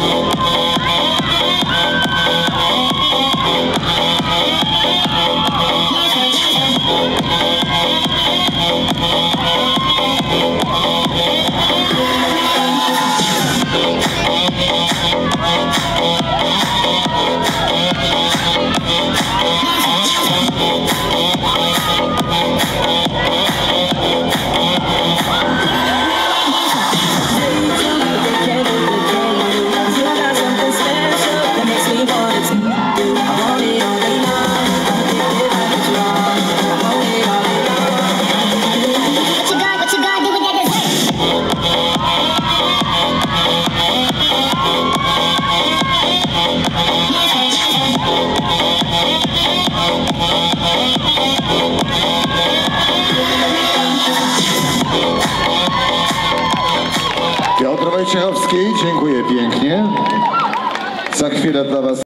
Oh, Piotr Wojciechowski, dziękuję pięknie. Za chwilę dla Was